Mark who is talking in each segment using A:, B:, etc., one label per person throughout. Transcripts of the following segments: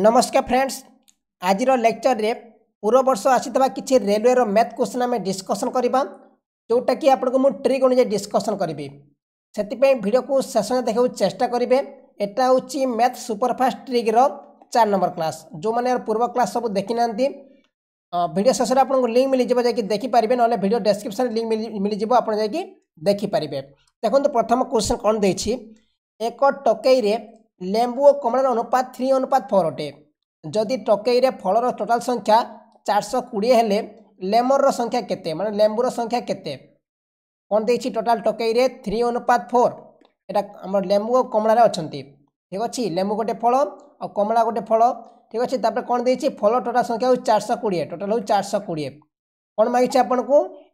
A: ନମସ୍କାର ଫ୍ରେଣ୍ଡସ୍ ଆଜିର ଲେକ୍ଚରରେ ପୂର୍ବ ବର୍ଷ ଆସିଥିବା କିଛି ରେଲୱେର ମ୍ୟାଥ୍ କ୍ୱେଶ୍ଚିନ୍ ଆମେ ଡିସ୍କସନ୍ କରିବା ଯେଉଁଟାକି ଆପଣଙ୍କୁ ମୁଁ ଟ୍ରିକ୍ ଅନୁଯାୟୀ ଡିସ୍କସନ୍ କରିବି ସେଥିପାଇଁ ଭିଡ଼ିଓକୁ ଶେଷ ଦେଖିବାକୁ ଚେଷ୍ଟା କରିବେ ଏଟା ହେଉଛି ମ୍ୟାଥ୍ ସୁପରଫାଷ୍ଟ ଟ୍ରିକ୍ର ଚାରି ନମ୍ବର କ୍ଲାସ୍ ଯେଉଁମାନେ ପୂର୍ବ କ୍ଲାସ୍ ସବୁ ଦେଖିନାହାନ୍ତି ଭିଡ଼ିଓ ଶେଷରେ ଆପଣଙ୍କୁ ଲିଙ୍କ୍ ମିଳିଯିବ ଯାଇକି ଦେଖିପାରିବେ ନହେଲେ ଭିଡ଼ିଓ ଡେସ୍କ୍ରିପ୍ସନ୍ରେ ଲିଙ୍କ୍ ମିଳିଯିବ ଆପଣ ଯାଇକି ଦେଖିପାରିବେ ଦେଖନ୍ତୁ ପ୍ରଥମ କ୍ୱେଶ୍ଚିନ୍ କ'ଣ ଦେଇଛି ଏକ ଟକେଇରେ লেম্বু ও কমলার অনুপাত থ্রি অনুপাত ফোর অটে যদি টকেইরে ফলর টোটাল সংখ্যা চারশো কোড়িয়ে হলে লেমর সংখ্যা কেতে মানে লেম্বুর সংখ্যা কেতে কোণ দিয়েছি টোটাল টকেইরে থ্রি অনুপাত ফোর এটা আমার লেম্বু ও কমলার অনেক ঠিক আছে লেম্বু গোটে ফল আর কমলা গোটে ফল ঠিক আছে তারপরে কোণ দিয়েছি ফল টোটাল সংখ্যা হচ্ছে চারশো কোড়িয়ে টোটাল হচ্ছে চারশো কোড়িয়ে কোণ মাগিছে আপনার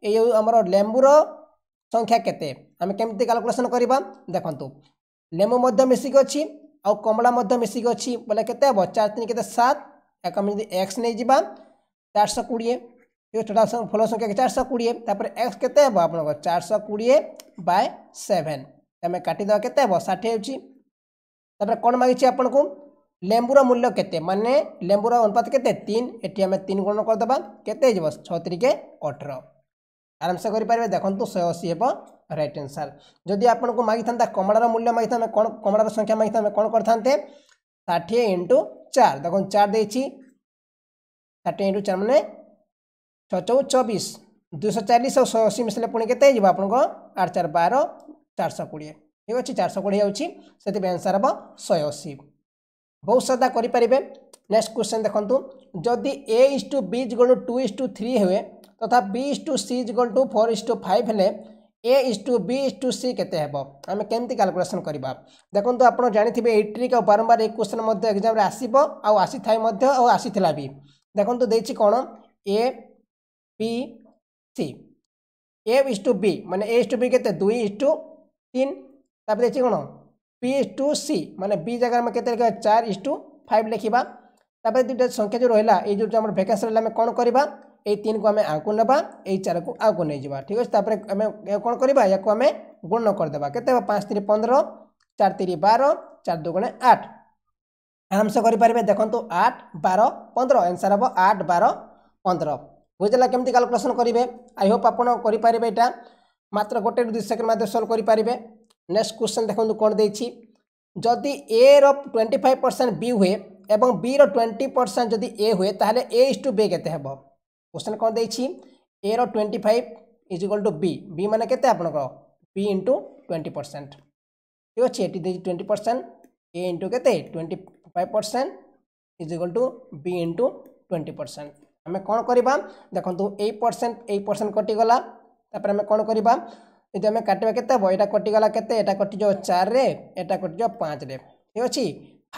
A: এই আমার লেম্বুর সংখ্যা কেতে আমি কেমি ক্যালকুলেসন করা দেখুন লেম্বু মধ্যে মিশিকি অছি ଆଉ କମଳା ମଧ୍ୟ ମିଶିକି ଅଛି ବୋଲେ କେତେ ହେବ ଚାରି ତିନି କେତେ ସାତ ଏକ ଆମେ ଯଦି ଏକ୍ସ ନେଇଯିବା ଚାରିଶହ କୋଡ଼ିଏ ଟୋଟାଲ ଫଲ ସଂଖ୍ୟା ଚାରିଶହ କୋଡ଼ିଏ ତାପରେ ଏକ୍ସ କେତେ ହେବ ଆପଣଙ୍କର ଚାରିଶହ କୋଡ଼ିଏ ବାଇ ସେଭେନ୍ ଆମେ କାଟିଦେବା କେତେ ହେବ ଷାଠିଏ ହେଉଛି ତାପରେ କ'ଣ ମାଗିଛି ଆପଣଙ୍କୁ ଲେମ୍ବୁର ମୂଲ୍ୟ କେତେ ମାନେ ଲେମ୍ବୁର ଅନୁପାତ କେତେ ତିନି ଏଠି ଆମେ ତିନି ଗୁଣ କରିଦେବା କେତେ ହେଇଯିବ ଛଅ ତିରିକେ ଅଠର আরামসে করে দেখুন শহে অশী হব রাইট আনসার যদি আপনার মাগি থাকে কমড়ার মূল্য মাগি থাকে কোণ কমড়ার সংখ্যা মাগি থাকে কোণ করে থাকে ষাঠিয়ে ইন্টু চার দেখুন চার দিয়েছি ষাঠিয়ে ইন্টু চার মানে ছ চৌ চবিশ দুইশো চালিশ আর শহে অশী মিশলে পুঁ কেতে হয়ে আপনার আট চার বার চারশো কোড়িয়ে ঠিক আছে চারশো কোড়িয়ে যাচ্ছি সেপা আনসার হব শহে অশী বহু সাদা করে নেক্সট কোশ্চেন দেখুন যদি A is to B is two is to three হুয়ে তথা B is to C is equal to four is to five ହେଲେ A is to B is to C କେତେ ହେବ ଆମେ କେମିତି କାଲକୁଲେସନ୍ କରିବା ଦେଖନ୍ତୁ ଆପଣ ଜାଣିଥିବେ ଏଇ ଟ୍ରିକ୍ ଆଉ ବାରମ୍ବାର ଏଇ କ୍ୱେଶ୍ଚନ୍ ମଧ୍ୟ ଏକ୍ଜାମ୍ରେ ଆସିବ ଆଉ ଆସିଥାଏ ମଧ୍ୟ ଆଉ ଆସିଥିଲା ବି ଦେଖନ୍ତୁ ଦେଇଛି କ'ଣ A B C A is to B ମାନେ ଏ ଇଜ୍ ଟୁ ବି କେତେ ଦୁଇ ଇଜ୍ ଟୁ ତିନି ତାପରେ ଦେଇଛି କ'ଣ ବି ଇଜ୍ ଟୁ ସି ମାନେ ବି ଜାଗାରେ ଆମେ କେତେ ଲେଖିବା ଚାରି ଇଜ୍ ଟୁ ଫାଇଭ୍ ଲେଖିବା ତାପରେ ଦୁଇଟା ସଂଖ୍ୟା ଯେଉଁ ରହିଲା ଏଇ ଯେଉଁ ଆମର ଭେକାନ୍ସି ରହିଲା ଆମେ କ'ଣ କରିବା এই ତିନିକୁ ଆମେ ଆଗକୁ ନେବା ଏଇ ଚାରକୁ ଆଗକୁ ନେଇଯିବା ଠିକ୍ ଅଛି ତାପରେ ଆମେ କ'ଣ କରିବା ୟାକୁ ଆମେ ଗୁଣ କରିଦେବା କେତେ ହେବ ପାଞ୍ଚ ତିରି ପନ୍ଦର ଚାରି ତିରି ବାର ଚାରି ଦୁଗୁଣେ ଆଠ ଆରାମସେ କରିପାରିବେ ଦେଖନ୍ତୁ ଆଠ ବାର ପନ୍ଦର ଆନ୍ସର୍ ହେବ ଆଠ ବାର ପନ୍ଦର ବୁଝିଲା କେମିତି କାଲକୁଲେସନ୍ କରିବେ ଆଇ ହୋପ୍ ଆପଣ କରିପାରିବେ ଏଇଟା ମାତ୍ର ଗୋଟେ ଦୁଇ ସେକେଣ୍ଡ ମଧ୍ୟ ସଲ୍ଭ କରିପାରିବେ ନେକ୍ସଟ କ୍ୱେଶ୍ଚନ୍ ଦେଖନ୍ତୁ କ'ଣ ଦେଇଛି ଯଦି ଏର ଟ୍ୱେଣ୍ଟି ଫାଇଭ୍ ପରସେଣ୍ଟ ବି ହୁଏ ଏବଂ ବିର ଟ୍ୱେଣ୍ଟି ପରସେଣ୍ଟ ଯଦି ଏ ହୁଏ ତାହେଲେ ଏ ଇସ୍ ଟୁ ବି କେତେ ହେବ क्वेश्चन कौन दे A twenty five is equal to B B मैंने के बी इंटु ट्वेंटी परसेंट ठीक अच्छे ये ट्वेंटी परसेंट ए इंटु के twenty five percent is equal to B into twenty percent आम कौन करवा देखो ए परसेंट ए परसेंट कटिगला তাপরে আমি কোণ করা যদি আমি কাটবা কেতে হব এটা কটিগলা কেতে এটা কটিজ চারে এটা কটিজ পাঁচরে ঠিক আছে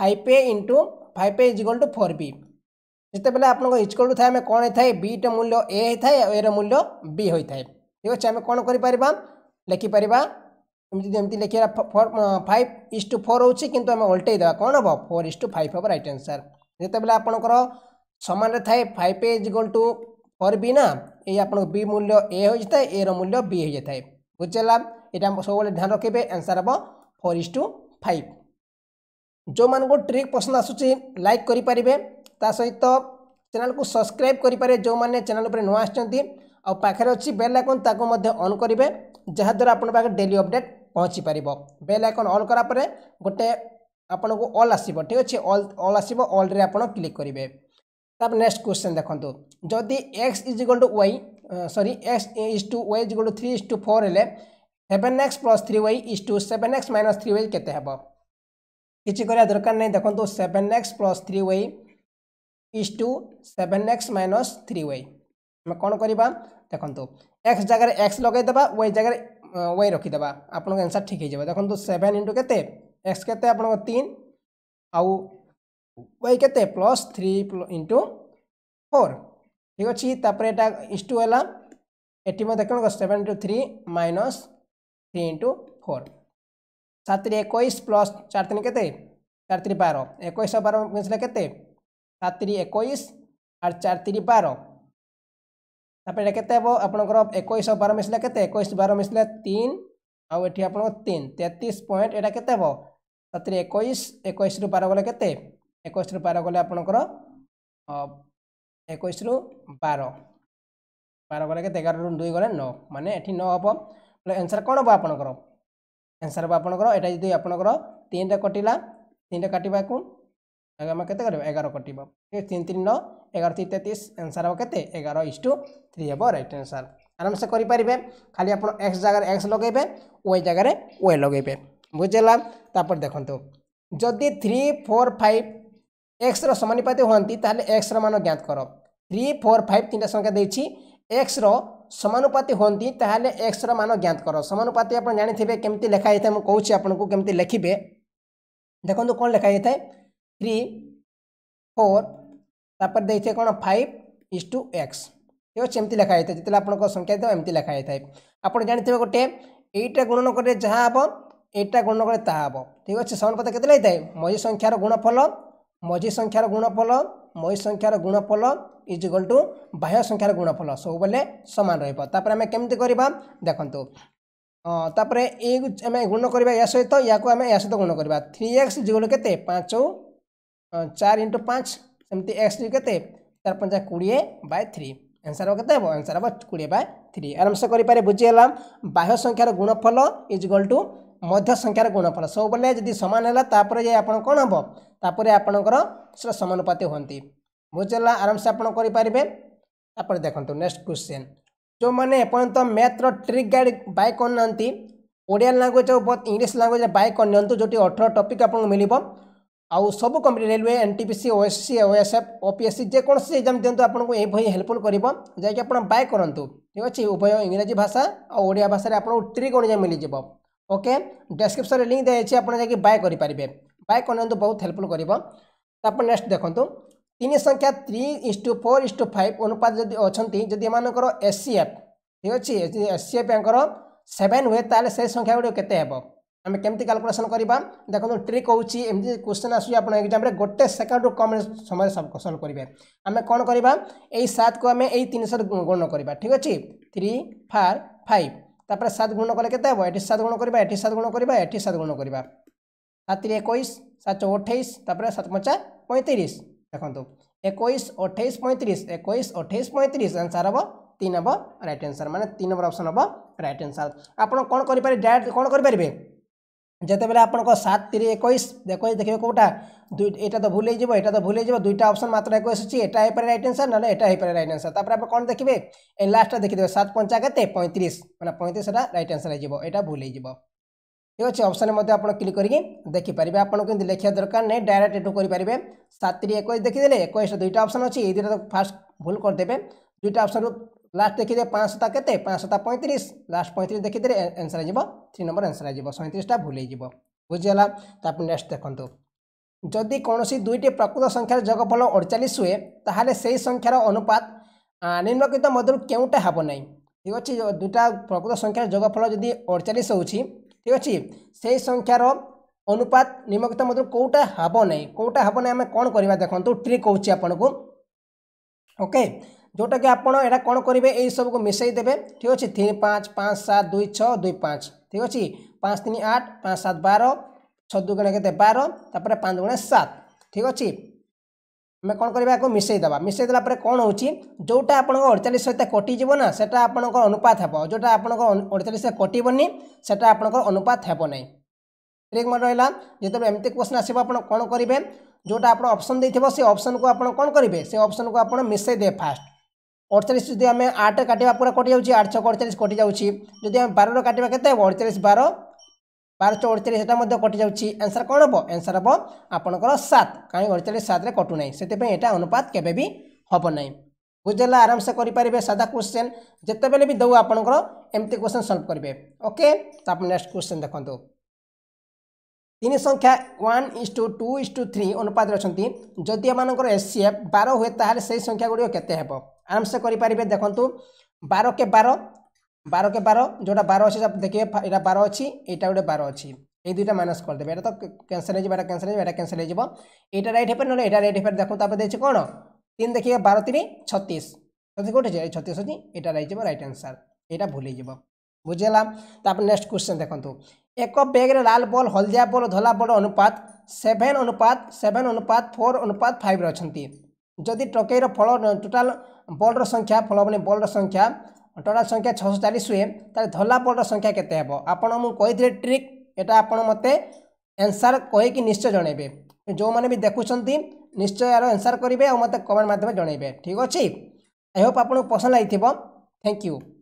A: five A into five A is equal ଯେତେବେଳେ ଆପଣଙ୍କ ଇଜକଲ୍ ଟୁ ଥାଏ ଆମେ କ'ଣ ହେଇଥାଏ ବି'ର ମୂଲ୍ୟ ଏ ହେଇଥାଏ ଆଉ ଏ'ର ମୂଲ୍ୟ ବି ହୋଇଥାଏ ଠିକ୍ ଅଛି ଆମେ କ'ଣ କରିପାରିବା ଲେଖିପାରିବା ଏମିତି ଯେମିତି ଲେଖିବା ଫାଇଭ୍ ଇସ୍ ଟୁ ଫୋର୍ ହେଉଛି କିନ୍ତୁ ଆମେ ଓଲଟେଇ ଦେବା କ'ଣ ହେବ ଫୋର୍ ଇସ୍ ଟୁ ଫାଇଭ୍ ହେବ ରାଇଟ୍ ଆନ୍ସର୍ ଯେତେବେଳେ ଆପଣଙ୍କର ସମାନରେ ଥାଏ five A is equal to four B ନା ଏଇ ଆପଣଙ୍କ ବି ମୂଲ୍ୟ ଏ ହୋଇଯାଇଥାଏ ଏ'ର ମୂଲ୍ୟ ବି ହୋଇଯାଇଥାଏ ବୁଝିଲା ଏଇଟା ସବୁବେଳେ ଧ୍ୟାନ ରଖିବେ ଆନ୍ସର୍ ହେବ ଫୋର୍ ଇସ୍ ଟୁ ଫାଇଭ୍ ଯେଉଁମାନଙ୍କୁ ଟ୍ରିକ୍ ପସନ୍ଦ ଆସୁଛି ଲାଇକ୍ କରିପାରିବେ ତା ସହିତ ଚ୍ୟାନେଲ୍କୁ ସବସ୍କ୍ରାଇବ୍ କରିପାରିବେ ଯେଉଁମାନେ ଚ୍ୟାନେଲ୍ ଉପରେ ନୂଆ ଆସିଛନ୍ତି ଆଉ ପାଖରେ ଅଛି ବେଲ୍ ଆଇକନ୍ ତାକୁ ମଧ୍ୟ ଅନ୍ କରିବେ ଯାହାଦ୍ୱାରା ଆପଣଙ୍କ ପାଖରେ ଡେଲି ଅପଡ଼େଟ୍ ପହଞ୍ଚିପାରିବ ବେଲ୍ ଆଇକନ୍ ଅନ୍ କଲା ପରେ ଗୋଟେ ଆପଣଙ୍କୁ ଅଲ୍ ଆସିବ ଠିକ୍ ଅଛି ଅଲ୍ ଅଲ୍ ଆସିବ ଅଲ୍ରେ ଆପଣ କ୍ଲିକ୍ କରିବେ ତାପରେ ନେକ୍ସଟ କ୍ୱେଶ୍ଚନ୍ ଦେଖନ୍ତୁ ଯଦି X is equal to Y sorry X is to Y is equal to three is to four ହେଲେ seven X plus three Y is to seven X minus three Y କେତେ ହେବ କିଛି କରିବା ଦରକାର ନାହିଁ ଦେଖନ୍ତୁ seven X plus three Y is to seven X minus three Y ଆମେ କ'ଣ କରିବା ଦେଖନ୍ତୁ ଏକ୍ସ ଜାଗାରେ ଏକ୍ସ ଲଗାଇଦେବା ୱାଇ ଜାଗାରେ ୱାଇ ରଖିଦେବା ଆପଣଙ୍କ ଆନ୍ସର୍ ଠିକ୍ ହେଇଯିବ ଦେଖନ୍ତୁ ସେଭେନ୍ ଇଣ୍ଟୁ କେତେ ଏକ୍ସ କେତେ ଆପଣଙ୍କ ତିନି ଆଉ ୱାଇ କେତେ ପ୍ଲସ୍ ଥ୍ରୀ ଇଣ୍ଟୁ ଫୋର୍ ଠିକ୍ ଅଛି ତାପରେ ଏଇଟା ଇଷ୍ଟୁ ହେଲା ଏଠି ମଧ୍ୟ କ'ଣ seven into three minus three into four ସାତରେ ଏକୋଇଶ ପ୍ଲସ୍ ଚାରି ତିନି କେତେ ଚାରି ତିନି ବାର ଏକୋଇଶ ବାର ମିଶିଲେ କେତେ চাৰি একৈছ আৰু চাৰি তিনি বাৰ তাৰপৰা কেতিয়া হ'ব আপোনালোকৰ একৈছ আৰু বাৰ মিছিলে কেতিয়া একৈছ বাৰ মিছিলে তিনি আৰু এতিয়া আপোনালোকৰ তিনি তেত্ৰিছ পইণ্ট এটা কেতিয়া হ'ব চাৰি একৈছ একৈছৰু বাৰ গ'লে কেতিয়া একৈছৰু বাৰ গ'লে আপোনালোকৰ একৈছৰু বাৰ বাৰ গ'লে কেতিয়া এঘাৰৰ দুই গ'লে ন মানে এঠি ন হ'ব বোলে এনচাৰ কণ হ'ব আপোনালোকৰ এনচাৰ হ'ব আপোনালোকৰ এটা যদি আপোনালোকৰ তিনিটা কটিলা তিনিটা কাটিবা ଆମେ କେତେ କରିବ ଏଗାର କଟିବ ତିନି ତିନି ନଅ ଏଗାର ତିନି ତେତିଶ ଆନ୍ସର୍ ହେବ କେତେ ଏଗାର ଇସ୍ ଟୁ ଥ୍ରୀ ହେବ ରାଇଟ୍ ଆନ୍ସର୍ ଆରାମସେ କରିପାରିବେ ଖାଲି ଆପଣ ଏକ୍ସ ଜାଗାରେ ଏକ୍ସ ଲଗେଇବେ ୱାଇ ଜାଗାରେ ୱାଇ ଲଗେଇବେ ବୁଝିଲା ତାପରେ ଦେଖନ୍ତୁ ଯଦି ଥ୍ରୀ ଫୋର୍ ଫାଇଭ୍ ଏକ୍ସର ସମାନିପାତି ହୁଅନ୍ତି ତାହେଲେ ଏକ୍ସର ମାନ ଜ୍ଞାତ କର ଥ୍ରୀ ଫୋର୍ ଫାଇଭ୍ ତିନିଟା ସଂଖ୍ୟା ଦେଇଛି ଏକ୍ସର ସମାନୁପାତି ହୁଅନ୍ତି ତାହେଲେ ଏକ୍ସର ମାନ ଜ୍ଞାତ କର ସମାନୁପାତି ଆପଣ ଜାଣିଥିବେ କେମିତି ଲେଖା ହେଇଥାଏ ମୁଁ କହୁଛି ଆପଣଙ୍କୁ କେମିତି ଲେଖିବେ ଦେଖନ୍ତୁ କ'ଣ ଲେଖା ହେଇଥାଏ थ्री फोर तापर देखिए कौन फाइव इज टू एक्स ठीक अच्छे एमती लिखाई जितने आप संख्या एमती लिखाई थे आप जानते हैं गोटे एटा गुण न करें जहाँ हम एटा गुण न करें ताब ठीक अच्छे सवन कथा के लिए मझी संख्यार गुणफल मझी संख्यार गुणफल मई संख्यार गुणफल इज इक्वल टू बाह्य संख्यार गुणफल सब सामान रहीपर आम कमी कर देखो तापर ये आम गुण करवा सहित या सहित गुण करवा थ्री एक्स इज्वल के पांच चार इंटू पाँच सेमती एक्स के चार पंचा कोड़े बै थ्री आंसर हम कैसे हम आंसर हम कोड़े बै थ्री आराम से करें बुझीगला बाह्य संख्यार गुणफल इजगल टू मध्य संख्यार गुणफल सबुबले जदि सामान है तापर ये आप कौन हम तापर आपणकर समानुपाती हमें बुझीगला आराम से आपेंगे तापर देखो नेक्स्ट क्वेश्चन जो मैंने एपर्यंत मैथ्र ट्रिक गाइड बै करना ओडिया लांगुएज और इंग्लीश लांगुएज बै कर जोटी अठर टपिक आपको मिल ଆଉ ସବୁ କମ୍ପିଟି railway N T P C O S C O S F O P S C ଯେକୌଣସି ଏକ୍ଜାମ୍ ଦିଅନ୍ତୁ ଆପଣଙ୍କୁ ଏହି ଏଭଳି ହେଲ୍ପଫୁଲ୍ କରିବ ଯାହାକି ଆପଣ ବାଏ କରନ୍ତୁ ଠିକ୍ ଅଛି ଉଭୟ ଇଂରାଜୀ ଭାଷା ଆଉ ଓଡ଼ିଆ ଭାଷାରେ ଆପଣଙ୍କୁ ଟ୍ରିକ୍ ଅନୁଯାୟୀ ମିଳିଯିବ ଓକେ ଡେସ୍କ୍ରିପ୍ସନ୍ରେ ଲିଙ୍କ୍ ଦିଆଯାଇଛି ଆପଣ ଯାଇକି ବାଏ କରିପାରିବେ ବାଏ କରନ୍ତୁ ବହୁତ ହେଲ୍ପଫୁଲ୍ କରିବ ତାପରେ ନେକ୍ସଟ ଦେଖନ୍ତୁ ତିନି ସଂଖ୍ୟା three is to four is to five ଅନୁପାତ ଯଦି ଅଛନ୍ତି ଯଦି ଏମାନଙ୍କର ଏସ୍ ସି ଏଫ୍ ଠିକ୍ ଅଛି ଏସ୍ ସି ଏଫ୍ ୟାଙ୍କର ସେଭେନ୍ ହୁଏ ତାହେଲେ ସେ ସଂଖ୍ୟା ଗୁଡ଼ିକ କେତେ ହେବ আমি কেমি কাল্কুলেসন করা দেখুন ট্রিক হচ্ছে এমনি কোশ্চেন আসুচি আপনার এক্সামে গোটে সেকেন্ড কম সময় সলভ করবে আমি কোণ করা এই সাতকু আমি এই তিনশো গুণ করা ঠিক আছে থ্রি ফার ফাইভ তাপরে সাত গুণ কলে কেতে হব এটি সাত গুণ করা এটি সাত গুণ করা এটি সাত গুণ করা সাতটি একুশ সাত অঠাইশ তাপরে সাত পঞ্চা পঁয়ত্রিশ দেখুন একুশ অঠাইশ পঁয়ত্রিশ একুশ অঠাইশ পঁয়ত্রিশ আনসার হব তিন হব রাইট আনসার মানে তিন নম্বর অপশন হব রাইট আনসার আপনার কোণ করে ডাইরেক্ট কোণ করে যেতবে আপনার সাত তিরি একুশ দেখ দেখবে কোটা দুই এটা তো ভুল হয়ে এটা তো ভুল হয়ে দুইটা অপশন মাত্র একুশ অছি এটা হয়েপরে রাইট আনসার না এটা হয়েপরে রাইট আনসার তারপরে আপনার কোণ দেখবে এই লাস্টটা দেখিদেবে সাত পঞ্চা কেতে পঁয়ত্রিশ মানে পঁয়ত্রিশ এটা রাইট আনসার হয়ে এটা ভুল হয়ে ঠিক আছে অপশনে মধ্যে আপনার ক্লিক করি দেখিপারে আপনার কিন্তু লেখা দরকার নেই ডাইরেক্ট এটু করে সাত তিরি একুশ দেখিদেলে একুশটা দুইটা অপশন অছি এই দুইটা ফার্স্ট ভুল করেদেবে দুইটা অপশন ଲାଷ୍ଟ ଦେଖିଦେବେ ପାଞ୍ଚଶହଟା କେତେ ପାଞ୍ଚଶହଟା ପଇଁତିରିଶ ଲାଷ୍ଟ ପଇଁତିରିଶ ଦେଖିଦେଲେ ଆନ୍ସର୍ ହେଇଯିବ ଥ୍ରୀ ନମ୍ବର ଆନ୍ସର୍ ହେଇଯିବ ସଇଁତିରିଶଟା ଭୁଲ ହେଇଯିବ ବୁଝିଗଲା ତାପରେ ନେକ୍ସଟ ଦେଖନ୍ତୁ ଯଦି କୌଣସି ଦୁଇଟି ପ୍ରକୃତ ସଂଖ୍ୟାର ଯୋଗଫଳ ଅଡ଼ଚାଳିଶ ହୁଏ ତାହେଲେ ସେହି ସଂଖ୍ୟାର ଅନୁପାତ ନିମ୍ନକିତ ମଧ୍ୟରୁ କେଉଁଟା ହେବ ନାହିଁ ଠିକ୍ ଅଛି ଦୁଇଟା ପ୍ରକୃତ ସଂଖ୍ୟାର ଯୋଗଫଳ ଯଦି ଅଡ଼ଚାଳିଶ ହେଉଛି ଠିକ୍ ଅଛି ସେହି ସଂଖ୍ୟାର ଅନୁପାତ ନିମ୍ନକିତ ମଧ୍ୟରୁ କେଉଁଟା ହେବ ନାହିଁ କେଉଁଟା ହେବ ନାହିଁ ଆମେ କ'ଣ କରିବା ଦେଖନ୍ତୁ ଟ୍ରିକ୍ କହୁଛି ଆପଣଙ୍କୁ ଓକେ ଯେଉଁଟାକି ଆପଣ ଏଇଟା କ'ଣ କରିବେ ଏଇସବୁକୁ ମିଶାଇ ଦେବେ ଠିକ୍ ଅଛି ତିନି ପାଞ୍ଚ ପାଞ୍ଚ ସାତ ଦୁଇ ଛଅ ଦୁଇ ପାଞ୍ଚ ଠିକ୍ ଅଛି ପାଞ୍ଚ ତିନି ଆଠ ପାଞ୍ଚ ସାତ ବାର ଛଅ ଦୁଇ ଗୁଣା କେତେ ବାର ତାପରେ ପାଞ୍ଚ ଗୁଣା ସାତ ଠିକ୍ ଅଛି ଆମେ କ'ଣ କରିବା ଆକୁ ମିଶାଇ ମିଶାଇ ଦେଲା ପରେ କ'ଣ ହେଉଛି ଯେଉଁଟା ଆପଣଙ୍କ ଅଡ଼ଚାଳିଶ ସହିତ କଟିଯିବ ନା ସେଇଟା ଆପଣଙ୍କ ଅନୁପାତ ହେବ ଯେଉଁଟା ଆପଣଙ୍କ ଅଡ଼ଚାଳିଶ କଟିବନି ସେଇଟା ଆପଣଙ୍କର ଅନୁପାତ ହେବ ନାହିଁ ଠିକ୍ ମନେ ରହିଲା ଯେତେବେଳେ ଏମିତି କ୍ୱେଶ୍ଚନ୍ ଆସିବ ଆପଣ କ'ଣ କରିବେ ଯେଉଁଟା ଆପଣ ଅପସନ୍ ଦେଇଥିବ ସେ ଅପସନ୍କୁ ଆପଣ କ'ଣ କରିବେ ସେ ଅପସନ୍କୁ ଆପଣ ମିଶାଇ ଦେବେ ଫାଷ୍ଟ অড়চাশ যদি আমি আট কাটিবা পুরা কটি যাচ্ছি আট ছক অড়চাশ কটি যাচ্ছি যদি আমি বারর কাটিবা কেতে হব অড়চাশ বার বার চৌ অড়চাশ সেটা মধ্যে কটি যাচ্ছি আনসার কোণ হব আনসার হব আপনার সাত কারণ অড়চাশ সাতরে কটু না সেপা এটা অনুপাত কেবে বি হব না বুঝলা আরামসে করে পারে সাদা কোশ্চেন যেতবে বি দেবু আপনার এমতি কোশ্চেন সলভ করবে ওকে তারপর নেক্সট কোশ্চেন দেখুন ତିନି ସଂଖ୍ୟା one is to two is to three ଅନୁପାତରେ ଅଛନ୍ତି ଯଦି ଏମାନଙ୍କର ଏସ୍ ସି ଏଫ୍ ବାର ହୁଏ ତାହେଲେ ସେହି ସଂଖ୍ୟା ଗୁଡ଼ିକ କେତେ ହେବ আরামসে করে দেখুন বার কে বার বার কে বার যেটা বার অছি দেখবে এটা বার অছি এটা গোটে বার অছি এই দুইটা মাইনাস করেদেবে এটা তো ক্যানসেল হয়ে এটা ক্যানসেল হয়ে এটা ক্যানসেল হয়ে এটা রাইট হয়ে নলে এটা রাইট হয়ে দেখুন তারপরে দিয়েছে কোণ তিন দেখি বার তিন ছত্রিশ ছত্রিশ কোটি যায় ছত্রিশ অছি এটা রাইট রাইট আনসার এটা ভুল হয়ে বুঝিগলা তারপরে নেক্সট কোশ্চেন দেখুন এক ব্যাগ্রে লাল বল হলদিয়া বল ধলা বল অনুপাত সেভেন অনুপাত সেভেন অনুপাত ফোর অনুপাত ফাইভ্রে অনেক ଯଦି ଟକେଇର ଫଳ ଟୋଟାଲ୍ ବଲ୍ର ସଂଖ୍ୟା ଫଳ ମାନେ ବଲ୍ର ସଂଖ୍ୟା ଟୋଟାଲ୍ ସଂଖ୍ୟା ଛଅଶହ ଚାଳିଶ ହୁଏ ତାହେଲେ ଧଲା ବଲ୍ର ସଂଖ୍ୟା କେତେ ହେବ ଆପଣ ମୁଁ କହିଥିଲି ଟ୍ରିକ୍ ଏଇଟା ଆପଣ ମୋତେ ଆନ୍ସର୍ କହିକି ନିଶ୍ଚୟ ଜଣାଇବେ ଯେଉଁମାନେ ବି ଦେଖୁଛନ୍ତି ନିଶ୍ଚୟ ଏହାର ଆନ୍ସର୍ କରିବେ ଆଉ ମୋତେ କମେଣ୍ଟ ମାଧ୍ୟମରେ ଜଣାଇବେ ଠିକ୍ ଅଛି ଆଇ ହୋପ୍ ଆପଣଙ୍କୁ ପସନ୍ଦ ଲାଗିଥିବ ଥ୍ୟାଙ୍କ ୟୁ